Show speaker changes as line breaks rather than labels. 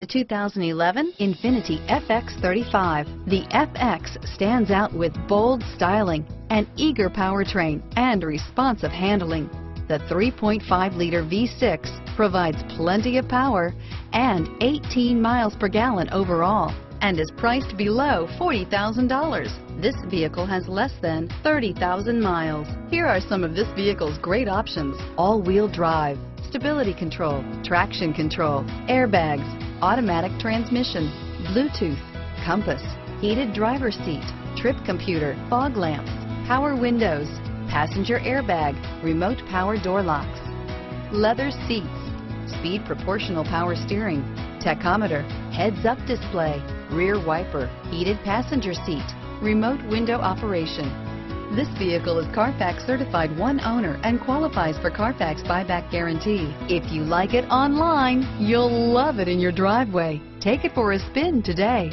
The 2011 Infiniti FX35. The FX stands out with bold styling, an eager powertrain, and responsive handling. The 3.5-liter V6 provides plenty of power and 18 miles per gallon overall and is priced below $40,000. This vehicle has less than 30,000 miles. Here are some of this vehicle's great options. All-wheel drive, stability control, traction control, airbags, automatic transmission, Bluetooth, compass, heated driver seat, trip computer, fog lamps, power windows, passenger airbag, remote power door locks, leather seats, speed proportional power steering, tachometer, heads up display, rear wiper, heated passenger seat, remote window operation. This vehicle is Carfax certified one owner and qualifies for Carfax buyback guarantee. If you like it online, you'll love it in your driveway. Take it for a spin today.